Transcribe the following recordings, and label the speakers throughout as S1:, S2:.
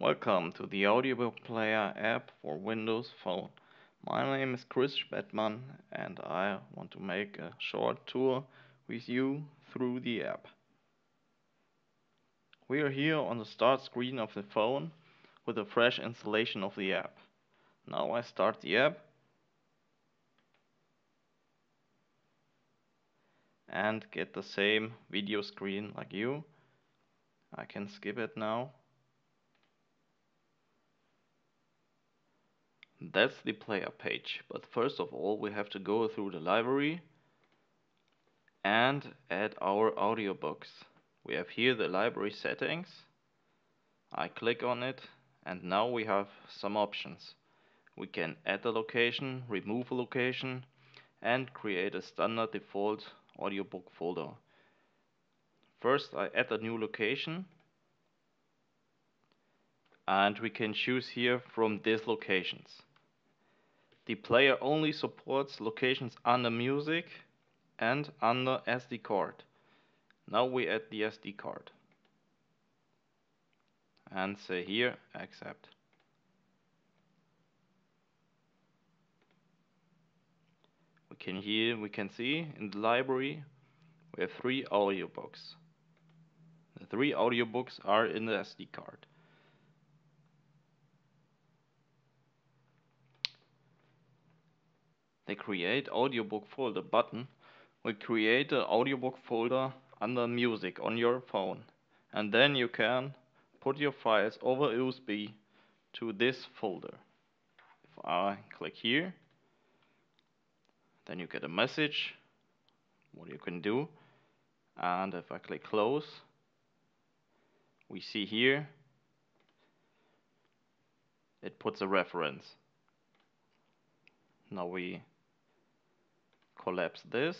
S1: Welcome to the audiobook player app for Windows Phone. My name is Chris Spettmann and I want to make a short tour with you through the app. We are here on the start screen of the phone with a fresh installation of the app. Now I start the app and get the same video screen like you. I can skip it now. That's the player page, but first of all we have to go through the library and add our audiobooks. We have here the library settings. I click on it and now we have some options. We can add a location, remove a location and create a standard default audiobook folder. First I add a new location and we can choose here from these locations. The player only supports locations under music and under SD card. Now we add the SD card. And say here accept. We can here we can see in the library we have three audio books. The three audio books are in the SD card. The create audiobook folder button will create an audiobook folder under music on your phone and then you can put your files over USB to this folder. If I click here then you get a message what you can do and if I click close we see here it puts a reference. Now we collapse this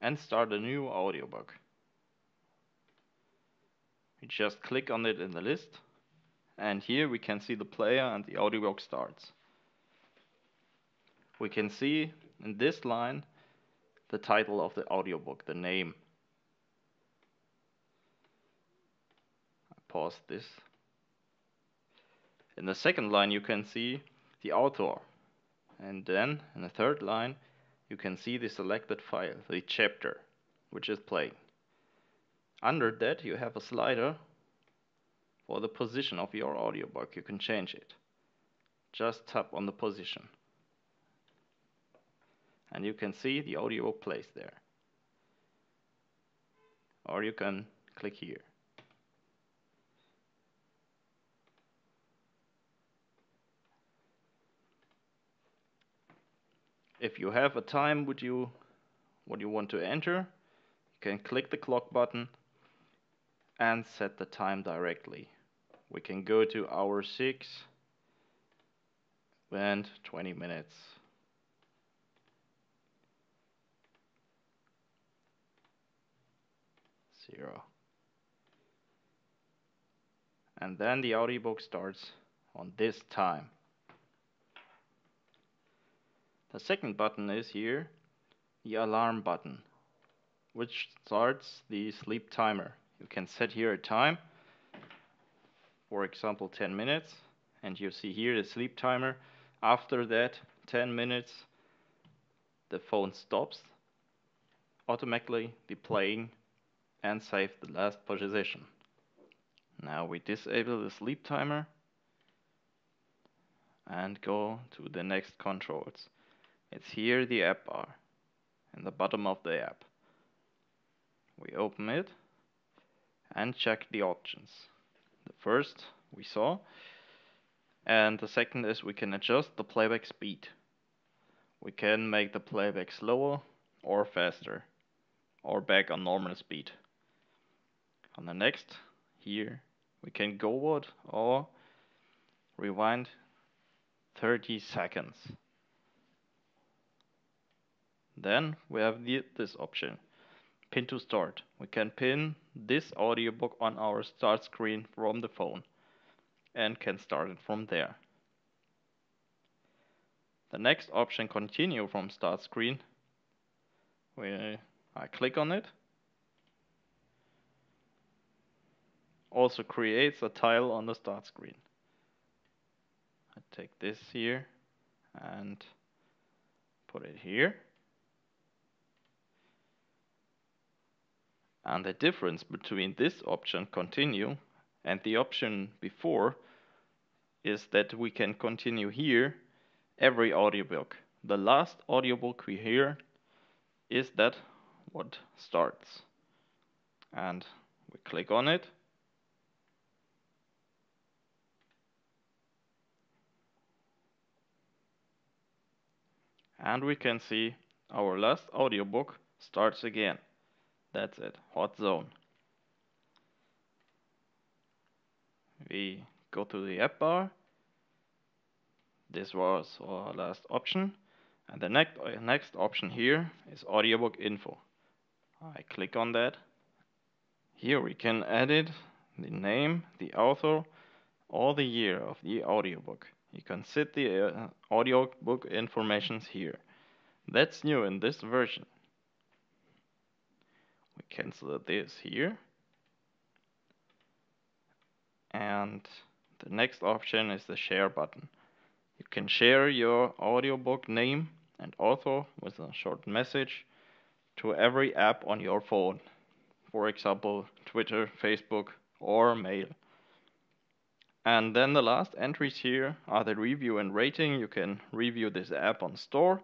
S1: and start a new audiobook. We just click on it in the list and here we can see the player and the audiobook starts. We can see in this line the title of the audiobook, the name. I pause this. In the second line you can see the author and then in the third line you can see the selected file, the chapter, which is playing. Under that you have a slider for the position of your audiobook. You can change it. Just tap on the position. And you can see the audiobook plays there. Or you can click here. If you have a time would you what you want to enter you can click the clock button and set the time directly. We can go to hour 6 and 20 minutes. Zero. And then the audiobook starts on this time the second button is here, the alarm button, which starts the sleep timer. You can set here a time, for example 10 minutes, and you see here the sleep timer. After that 10 minutes, the phone stops, automatically be playing and save the last position. Now we disable the sleep timer and go to the next controls. It's here the app bar, in the bottom of the app. We open it and check the options. The first we saw, and the second is we can adjust the playback speed. We can make the playback slower or faster, or back on normal speed. On the next, here, we can go forward or rewind 30 seconds. Then we have the, this option, pin to start. We can pin this audiobook on our start screen from the phone and can start it from there. The next option, continue from start screen, where I click on it. Also creates a tile on the start screen. I take this here and put it here. And the difference between this option continue and the option before is that we can continue here every audiobook. The last audiobook we hear is that what starts. And we click on it. And we can see our last audiobook starts again. That's it, hot zone. We go to the app bar. This was our last option. And the next, uh, next option here is audiobook info. I click on that. Here we can edit the name, the author, or the year of the audiobook. You can set the uh, audiobook informations here. That's new in this version. We cancel this here. And the next option is the share button. You can share your audiobook name and author with a short message to every app on your phone. For example, Twitter, Facebook, or mail. And then the last entries here are the review and rating. You can review this app on store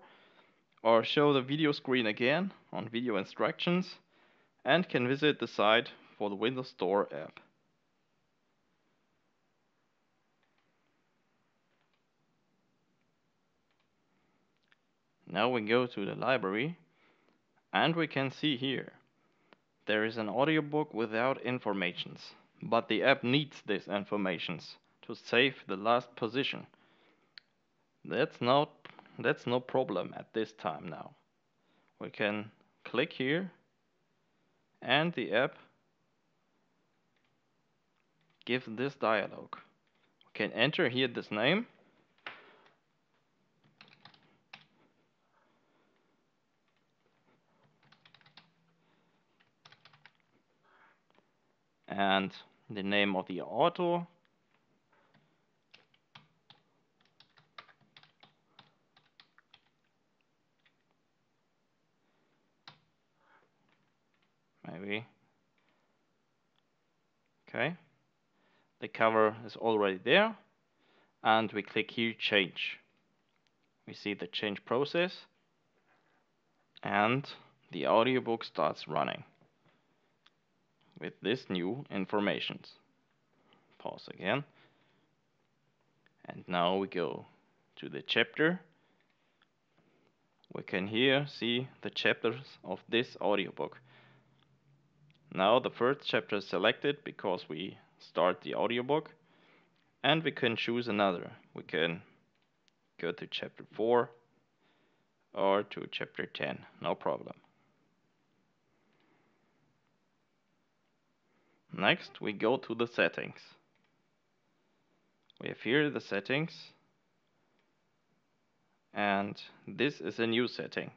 S1: or show the video screen again on video instructions and can visit the site for the Windows Store app. Now we go to the library and we can see here there is an audiobook without informations, but the app needs these informations to save the last position. That's not that's no problem at this time now. We can click here and the app. Gives this dialog. We can enter here this name. And the name of the author maybe okay the cover is already there and we click here change we see the change process and the audiobook starts running with this new information. Pause again. And now we go to the chapter. We can here see the chapters of this audiobook. Now the first chapter is selected because we start the audiobook and we can choose another. We can go to chapter 4 or to chapter 10, no problem. Next, we go to the settings. We have here the settings. And this is a new setting.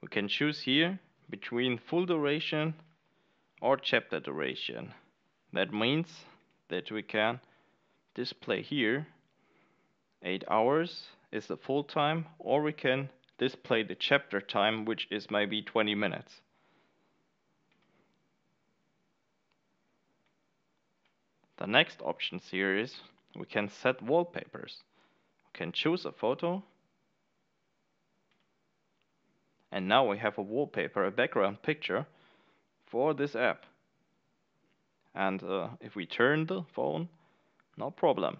S1: We can choose here between full duration or chapter duration. That means that we can display here 8 hours is the full time or we can display the chapter time which is maybe 20 minutes. The next option here is we can set wallpapers. We can choose a photo. And now we have a wallpaper, a background picture for this app. And uh, if we turn the phone, no problem.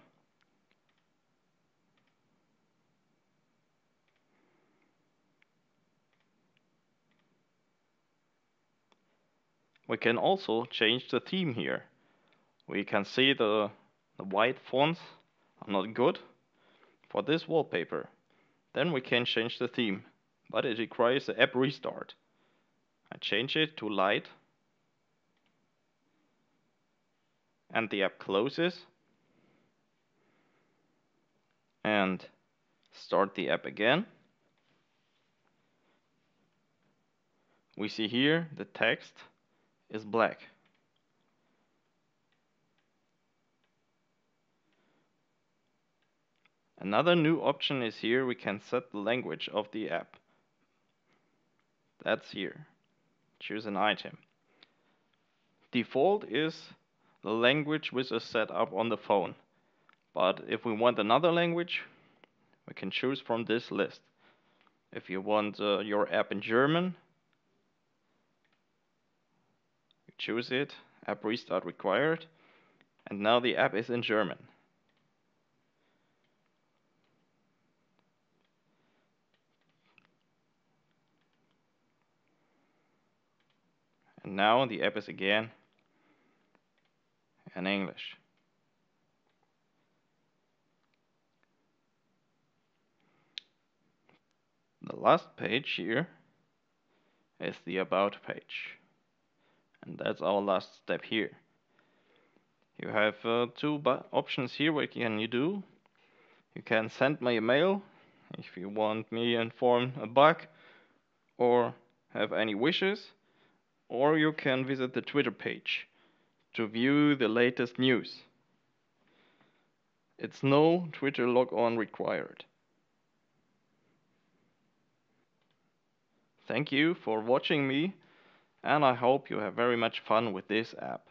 S1: We can also change the theme here we can see the, the white fonts are not good for this wallpaper. Then we can change the theme, but it requires the app restart. I change it to light and the app closes and start the app again. We see here the text is black. Another new option is here we can set the language of the app. That's here. Choose an item. Default is the language which is set up on the phone. But if we want another language, we can choose from this list. If you want uh, your app in German, you choose it, app restart required, and now the app is in German. And now the app is again in English. The last page here is the About page. And that's our last step here. You have uh, two options here. What can you do? You can send me a mail if you want me inform a bug or have any wishes. Or you can visit the Twitter page to view the latest news. It's no Twitter logon required. Thank you for watching me and I hope you have very much fun with this app.